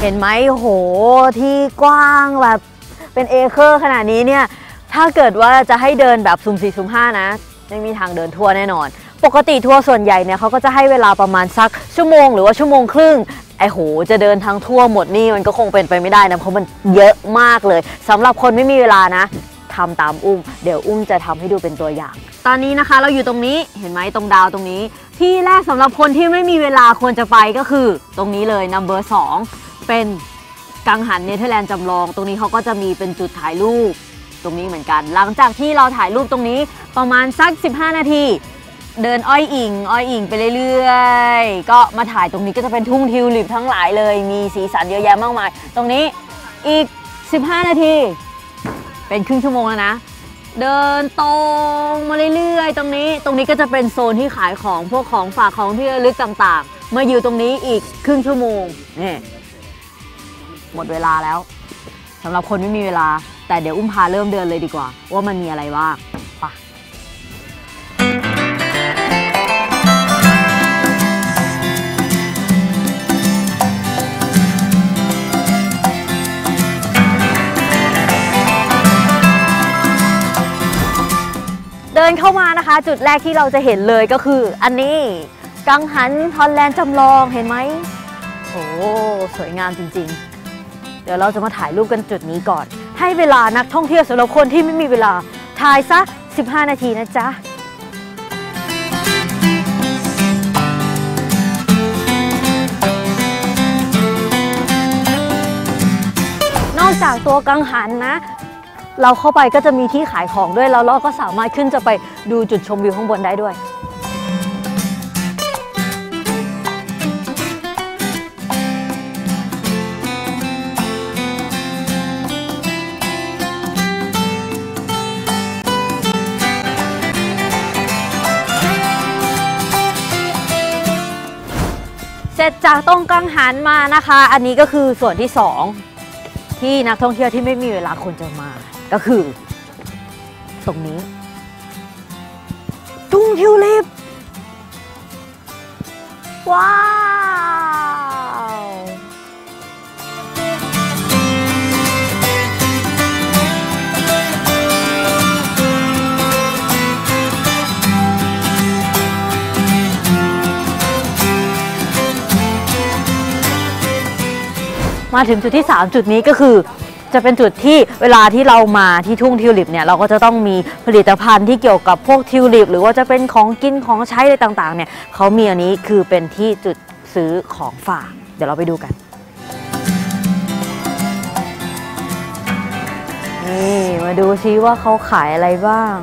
เห็นไหมโหที่กว้างแบบเป็นเอเคอร์ขนาดนี้เนี่ย ถ้าเกิดว่าจะให้เดินแบบสุ่มสี่สุ่มห้านะไม่มีทางเดินทัวแน่นอน ปกติทัวร์ส่วนใหญ่เนี่ยเขาก็จะให้เวลาประมาณสักชั่วโมงหรือว่าชั่วโมงครึ่งไอ้โห จะเดินทางทั่วหมดนี่มันก็คงเป็นไปไม่ได้นะ เพราะมันเยอะมากเลยสำหรับคนไม่มีเวลานะทำตามอุ้ม เดี๋ยวอุ้มจะทำให้ดูเป็นตัวอย่าง ตอนนี้นะคะเราอยู่ตรงนี้เห็นไหมตรงดาวตรงนี้ ที่แรกสำหรับคนที่ไม่มีเวลาควรจะไปก็คือ ตรงนี้เลย number 2เป็นกังหันเนเธอร์แลนด์จำลอง ตรงนี้เขาก็จะมีเป็นจุดถ่ายรูปตรงนี้เหมือนกัน หลังจากที่เราถ่ายรูปตรงนี้ประมาณสัก 15 นาที เดินอ้อยอิงอ้อยอิงไปเรื่อยๆ ก็มาถ่ายตรงนี้ก็จะเป็นทุ่งทิวลิปทั้งหลายเลย มีสีสันเยอะแยะมากมาย ตรงนี้อีก 15 นาที เป็นครึ่งชั่วโมงแล้วนะ เดินตรงมาเรื่อยๆ ตรงนี้ ตรงนี้ก็จะเป็นโซนที่ขายของพวกของฝากของที่ระลึกต่างๆ มาอยู่ตรงนี้อีกครึ่งชั่วโมงนี่หมดเวลาแล้วสำหรับคนไม่มีเวลา แต่เดี๋ยวอุ้มพาเริ่มเดินเลยดีกว่า ว่ามันมีอะไรบ้าง ดินเข้ามานะคะ จุดแรกที่เราจะเห็นเลยก็คือ อันนี้กังหันฮอลแลนด์จำลองเห็นไหมโอ้สวยงามจริง ๆ เดี๋ยวเราจะมาถ่ายรูปกันจุดนี้ก่อน ให้เวลานักท่องเที่ยวสำหรับคนที่ไม่มีเวลาถ่ายสัก15 นาทีนะจ๊ะนอกจากตัวกังหันนะ เราเข้าไปก็จะมีที่ขายของด้วยแล้วเราก็สามารถขึ้นจะไปดูจุดชมวิวข้างบนได้ด้วยเสร็จจากตรงกังหันมานะคะ อันนี้ก็คือส่วนที่ 2 ที่นักท่องเที่ยวที่ไม่มีเวลาควรจะมา ก็คือ ตรงนี้ ทุ่งทิวลิป ว้าวมาถึงจุดที่ 3 จุดนี้ก็คือ จะเป็นจุดที่เวลาที่เรามาที่ทุ่งทิวลิปเนี่ยเราก็จะต้องมีผลิตภัณฑ์ที่เกี่ยวกับพวกทิวลิป หรือว่าจะเป็นของกินของใช้อะไรต่างๆเนี่ยเขามีอันนี้คือเป็นที่จุดซื้อของฝาก เดี๋ยวเราไปดูกันนี่มาดูซิว่าเขาขายอะไรบ้าง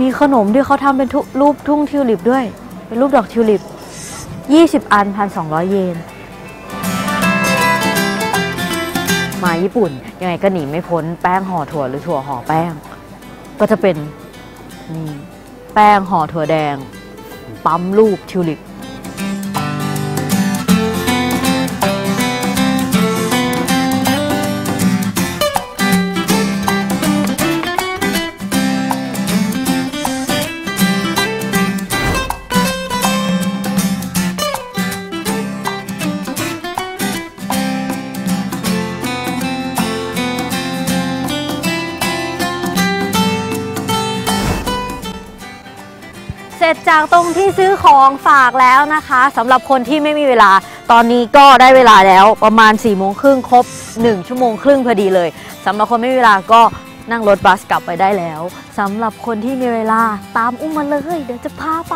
มีขนมที่เขาทำเป็นรูปทุ่งทิวลิปด้วย เป็นรูปดอกทิวลิป 20 อัน 1,200 เยน มาญี่ปุ่น ยังไงก็หนีไม่พ้นแป้งห่อถั่วหรือถั่วห่อแป้ง ก็จะเป็นนี่แป้งห่อถั่วแดง ปั๊มรูปทิวลิป ซื้อของฝากแล้วนะคะสำหรับคนที่ไม่มีเวลา ตอนนี้ก็ได้เวลาแล้วประมาณ4ี่โมงครึ่งครบ 1 ชั่วโมงครึ่งพอดีเลยสำหรับคนไม่มีเวลาก็นั่งรถบัสกลับไปได้แล้วสำหรับคนที่มีเวลาตามอุ้มมาเลย เดี๋ยวจะพาไป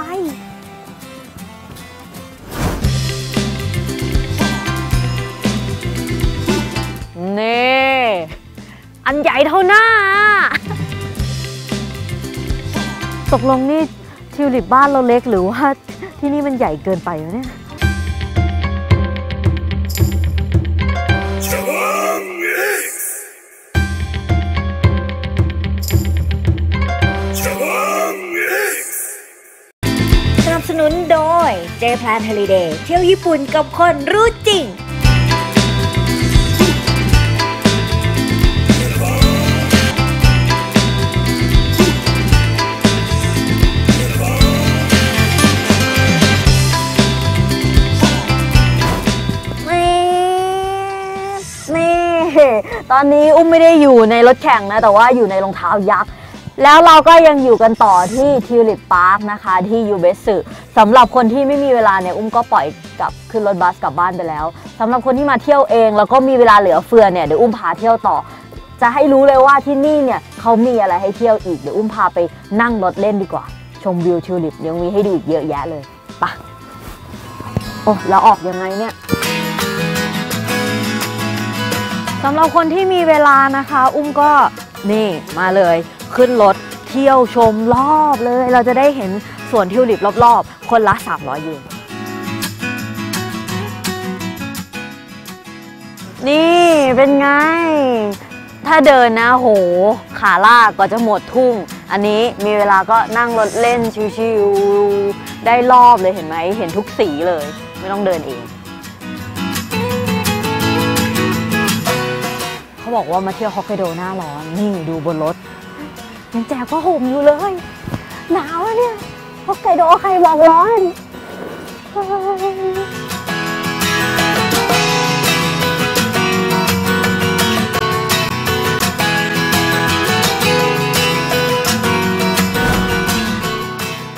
นี่อันใหญ่เท่าหน้า ตกลงนี่ ทิวลิปบ้านเราเล็กหรือว่าที่นี่มันใหญ่เกินไปวะเนี่ยสนับสนุนโดย J Plan Holiday เที่ยวญี่ปุ่นกับคนรู้จริง อนนี้อุ้มไม่ได้อยู่ในรถแข่งนะ แต่ว่าอยู่ในรองเท้ายักษ์ แล้วเราก็ยังอยู่กันต่อที่ทิวลิปพาร์คนะคะที่ยูเบสึสำหรับคนที่ไม่มีเวลาเนี่ยอุ้มก็ปล่อยกลับขึ้นรถบัสกลับบ้านไปแล้วสำหรับคนที่มาเที่ยวเองแล้วก็มีเวลาเหลือเฟือเนี่ยเดี๋ยวอุ้มพาเที่ยวต่อ จะให้รู้เลยว่าที่นี่เนี่ยเขามีอะไรให้เที่ยวอีกเดี๋ยวอุ้มพาไปนั่งรถเล่นดีกว่า ชมวิวทิวลิปยังมีให้ดูอีกเยอะแยะเลยไปะโอ้แล้วออกยังไงเนี่ย สำหรับคนที่มีเวลานะคะ อุ้มก็นี่มาเลย ขึ้นรถเที่ยวชมรอบเลย เราจะได้เห็นสวนทิวลิปรอบๆ คนละ 300เยนนี่เป็นไง ถ้าเดินนะโห ขาลากก็จะหมดทุ่ง อันนี้มีเวลาก็นั่งรถเล่นชิวๆได้รอบเลยเห็นไหมเห็นทุกสีเลย ไม่ต้องเดินเอง บอกว่ามาเที่ยวฮอกไกโดหน้าร้อนนี่ดูบนรถยังแจกผ้าห่มอยู่เลย หนาวอะเนี่ยฮอกไกโดใครบอกร้อน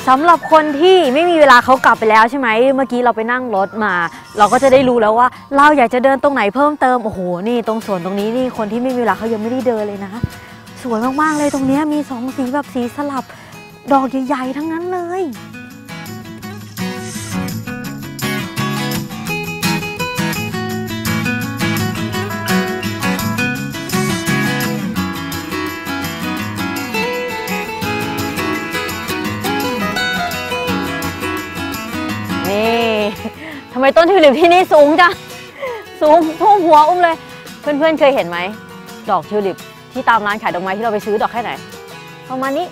สำหรับคนที่ไม่มีเวลาเขากลับไปแล้วใช่ไหมเมื่อกี้เราไปนั่งรถมา เราก็จะได้รู้แล้วว่า เราอยากจะเดินตรงไหนเพิ่มเติมโอ้โหนี่ตรงสวนตรงนี้นี่คนที่ไม่มีเวลาเขายังไม่ได้เดินเลยนะ สวยมากๆเลยตรงนี้มีสองสีแบบสีสลับดอกใหญ่ๆทั้งนั้นเลย ทำไมต้นทิวลิปที่นี่สูงจัง สูงท่วมหัวอุ้มเลย เพื่อนๆเคยเห็นไหม ดอกทิวลิปที่ตามร้านขายดอกไม้ที่เราไปซื้อดอกแค่ไหน ประมาณนี้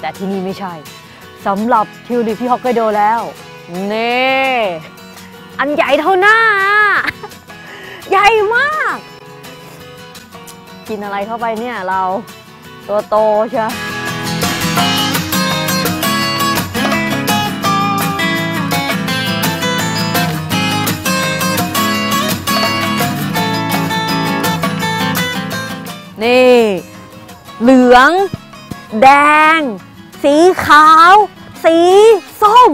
แต่ที่นี่ไม่ใช่สำหรับทิวลิปที่ฮอกไกโดแล้ว นี่ อันใหญ่เท่าหน้า ใหญ่มาก กินอะไรเข้าไปเนี่ยเรา ตัวโตใช่ นี่ เหลือง แดง สีขาว สีส้ม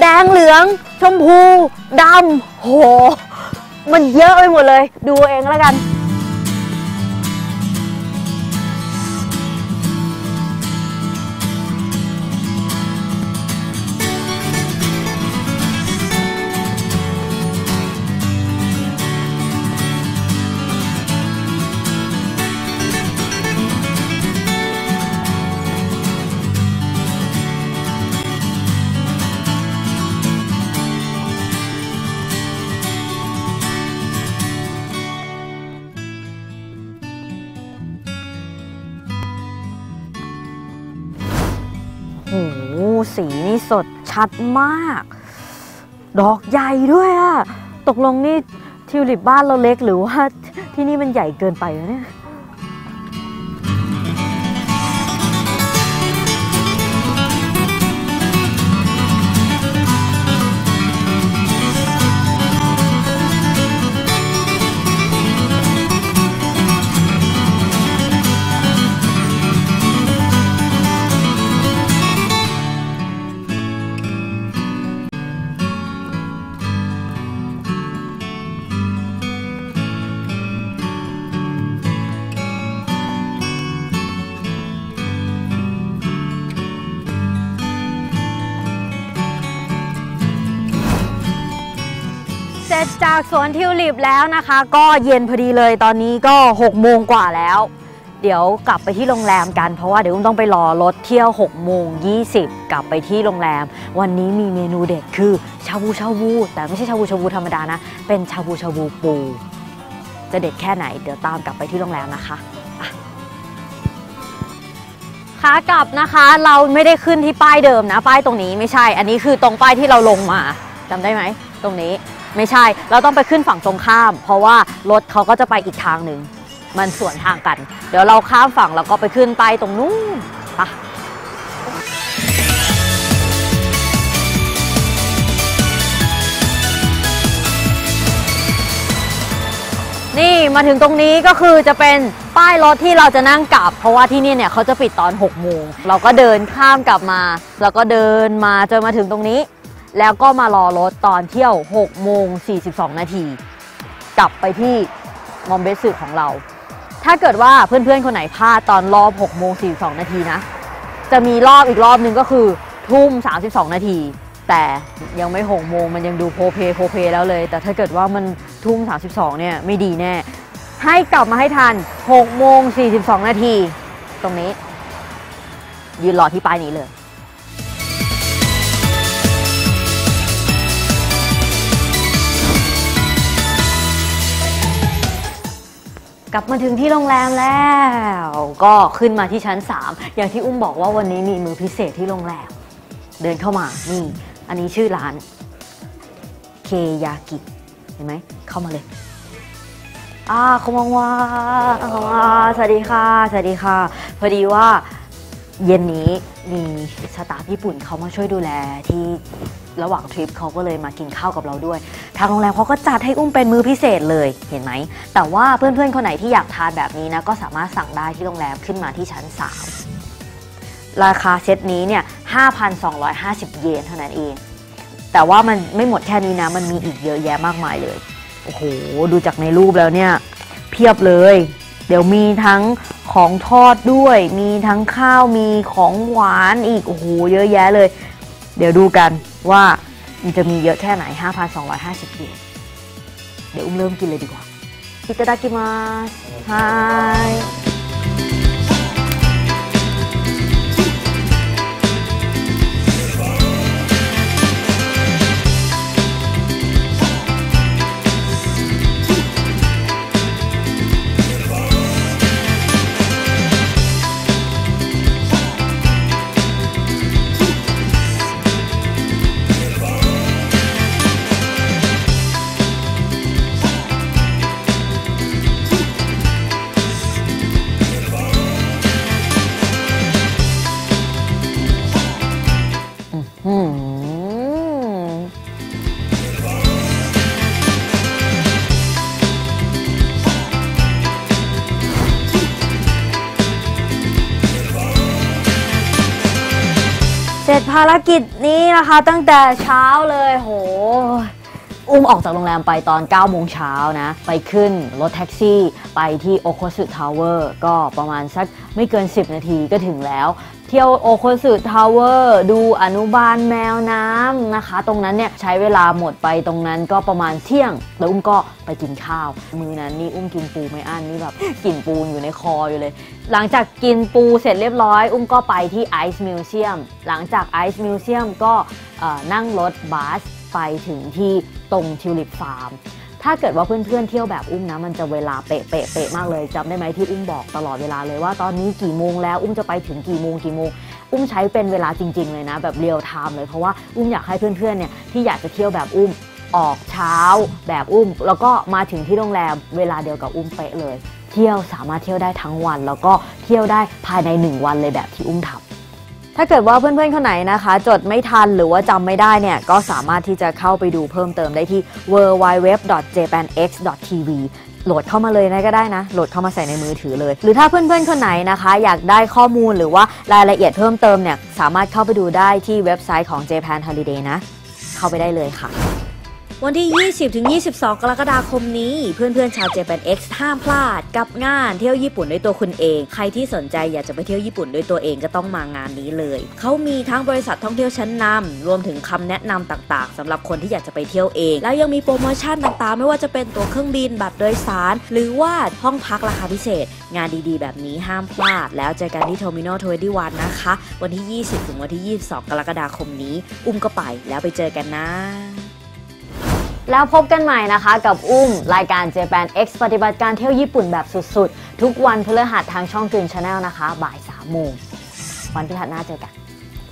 แดงเหลือง ชมพูดำโห มันเยอะไปหมดเลย ดูเองแล้วกัน สีนี่สดชัดมาก ดอกใหญ่ด้วยอะตกลงนี่ทิวลิปบ้านเราเล็กหรือว่าที่นี่มันใหญ่เกินไปวะเนี่ย จากสวนทิวลิปแล้วนะคะ ก็เย็นพอดีเลยตอนนี้ก็6โมงกว่าแล้ว เดี๋ยวกลับไปที่โรงแรมกันเพราะว่าเดี๋ยวอุ้มต้องไปรอรถเที่ยว6โมง20 กลับไปที่โรงแรม วันนี้มีเมนูเด็ดคือชาบูชาบู แต่ไม่ใช่ชาบูชาบูธรรมดานะ เป็นชาบูชาบูปู จะเด็ดแค่ไหนเดี๋ยวตามกลับไปที่โรงแรมนะคะอะขากลับนะคะเราไม่ได้ขึ้นที่ป้ายเดิมนะ ป้ายตรงนี้ไม่ใช่ อันนี้คือตรงป้ายที่เราลงมาจำได้ไหมตรงนี้ ไม่ใช่ เราต้องไปขึ้นฝั่งตรงข้าม เพราะว่ารถเขาก็จะไปอีกทางหนึ่ง มันสวนทางกัน เดี๋ยวเราข้ามฝั่งแล้วก็ไปขึ้นไปตรงนู้นไปะนี่มาถึงตรงนี้ก็คือจะเป็นป้ายรถที่เราจะนั่งกลับ เพราะว่าที่นี่เนี่ยเขาจะปิดตอน6โมงเราก็เดินข้ามกลับมา แล้วก็เดินมาจนมาถึงตรงนี้ แล้วก็มารอรถตอนเที่ยว6โมง42 นาที กลับไปที่มอมเบสสึของเรา ถ้าเกิดว่าเพื่อนๆ คนไหนพลาดตอนรอบ6โมง42 นาทีนะ จะมีรอบอีกรอบหนึ่งก็คือทุ่ม 32 นาที แต่ยังไม่6โมงมันยังดูโพเพโพเพแล้วเลย แต่ถ้าเกิดว่ามันทุ่ม 32 เนี่ยไม่ดีแน่ ให้กลับมาให้ทัน6โมง42 นาที ตรงนี้ ยืนรอที่ป้ายนี้เลย ลับมาถึงที่โรงแรมแล้ว ก็ขึ้นมาที่ชั้น 3 อย่างที่อุ้มบอกว่าวันนี้มีมือพิเศษที่โรงแรม เดินเข้ามานี่ อันนี้ชื่อร้าน เคยากิ เห็นไหม เข้ามาเลยอ่าคอมงวาสวัสดีค่ะ สวัสดีค่ะ พอดีว่าเย็นนี้มีสตาฟญี่ปุ่นเขามาช่วยดูแลที่ ระหว่างทริปเขาก็เลยมากินข้าวกับเราด้วย ทางโรงแรมเขาก็จัดให้อุ้มเป็นมื้อพิเศษเลยเห็นไหม แต่ว่าเพื่อนๆคนไหนที่อยากทานแบบนี้นะก็สามารถสั่งได้ที่โรงแรมขึ้นมาที่ชั้น 3 ราคาเซตนี้เนี่ย 5,250 เยนเท่านั้นเอง แต่ว่ามันไม่หมดแค่นี้นะ มันมีอีกเยอะแยะมากมายเลย โอ้โห ดูจากในรูปแล้วเนี่ย เพียบเลย เดี๋ยวมีทั้งของทอดด้วย มีทั้งข้าว มีของหวานอีก โอ้โห เยอะแยะเลย เดี๋ยวดูกัน ว่ามันจะมีเยอะแค่ไหน 5,250เยนเดี๋ยวอุ้มเริ่มกินเลยดีกว่าอิตาดากิมาสฮ ร็จภารกิจนี้นะคะ ตั้งแต่เช้าเลยโหอุ้มออกจากโรงแรมไปตอน 9 โมงเช้านะ ไปขึ้นรถแท็กซี่ ไปที่โอโคสุ Tower ก็ประมาณสักไม่เกิน 10 นาทีก็ถึงแล้ว เที่ยวโอโคสึ Tower ดูอนุบาลแมวน้ำนะคะ ตรงนั้นเนี่ยใช้เวลาหมดไปตรงนั้นก็ประมาณเที่ยง แล้วอุ้มก็ไปกินข้าว มื้อนั้นนี่อุ้มกินปูไม่อั้นนี่แบบกลิ่นปูอยู่ในคออยู่เลย หลังจากกินปูเสร็จเรียบร้อย อุ้มก็ไปที่ Ice Museum หลังจาก Ice Museum ก็นั่งรถบัสไปถึงที่ตรง Tulip Farm ถ้าเกิดว่าเพื่อนๆเที่ยวแบบอุ้มนะ มันจะเวลาเป๊ะเป๊ะเป๊ะมากเลยจำได้ไหมที่อุ้มบอกตลอดเวลาเลยว่าตอนนี้กี่โมงแล้วอุ้มจะไปถึงกี่โมงกี่โมงอุ้มใช้เป็นเวลาจริง ๆ เลยนะ แบบ real time เลยเพราะว่าอุ้มอยากให้เพื่อนๆเนี่ยที่อยากจะเที่ยวแบบอุ้มออกเช้า แบบอุ้ม แล้วก็มาถึงที่โรงแรมเวลาเดียวกับอุ้มเป๊ะเลย เที่ยวสามารถเที่ยวได้ทั้งวัน แล้วก็เที่ยวได้ภายใน 1 วันเลยแบบที่อุ้มทำ ถ้าเกิดว่าเพื่อนๆคนไหนนะคะ จดไม่ทันหรือว่าจำไม่ได้เนี่ย ก็สามารถที่จะเข้าไปดูเพิ่มเติมได้ที่ www.japanx.tv โหลดเข้ามาเลยนะก็ได้นะ โหลดเข้ามาใส่ในมือถือเลย หรือถ้าเพื่อนๆ คนไหนนะคะ อยากได้ข้อมูลหรือว่ารายละเอียดเพิ่มเติมเนี่ย สามารถเข้าไปดูได้ที่เว็บไซต์ของ Japan Holiday นะ เข้าไปได้เลยค่ะ วันที่ 20ถึง22 กรกฎาคมนี้ เพื่อนๆ ชาว Japan X ห้ามพลาด กับงานเที่ยวญี่ปุ่นด้วยตัวคุณเอง ใครที่สนใจอยากจะไปเที่ยวญี่ปุ่นด้วยตัวเองก็ต้องมางานนี้เลย เขามีทั้งบริษัทท่องเที่ยวชั้นนำรวมถึงคำแนะนำต่างๆสำหรับคนที่อยากจะไปเที่ยวเอง แล้วยังมีโปรโมชั่นต่างๆ ไม่ว่าจะเป็นตัวเครื่องบินบัตรโดยสาร หรือว่าห้องพักราคาพิเศษ งานดีๆ แบบนี้ห้ามพลาด แล้วเจอกันที่ Terminal 21นะคะ วันที่ 20 ถึงวันที่ 22 กรกฎาคมนี้ อุ้มก็ไปแล้วไปเจอกันนะ แล้วพบกันใหม่นะคะกับอุ้มรายการ Japan X ปฏิบัติการเที่ยวญี่ปุ่นแบบสุดๆ ทุกวันพฤหัสทางช่อง Green Channel นะคะ บ่าย3โมงวันพฤหัสหน้าเจอกัน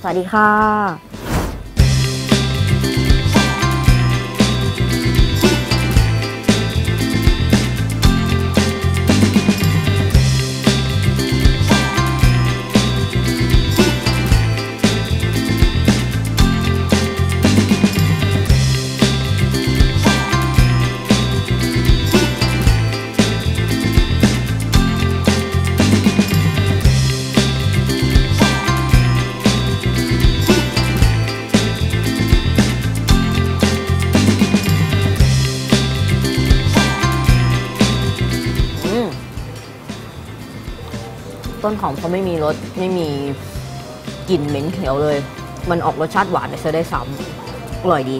สวัสดีค่ะ ต้นหอมเขาไม่มีรสไม่มีกลิ่นเหม็นเขียวเลย มันออกรสชาติหวานในเซอได้ซ้ำอร่อยดี